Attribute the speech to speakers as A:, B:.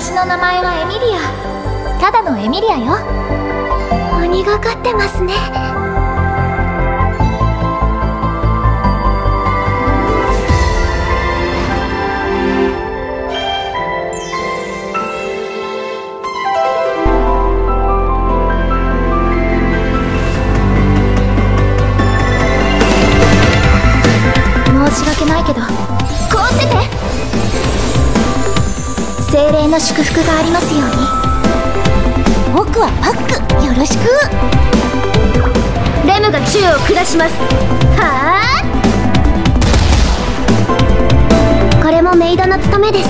A: 私の名前はエミリア。ただのエミリアよ。
B: 鬼がかってますね。
A: 申し訳ないけどこうしてて。精霊の祝福がありますように。
B: 僕はパック。よろしく。
A: レムが宙を下します。はあ？
B: これもメイドの務めです。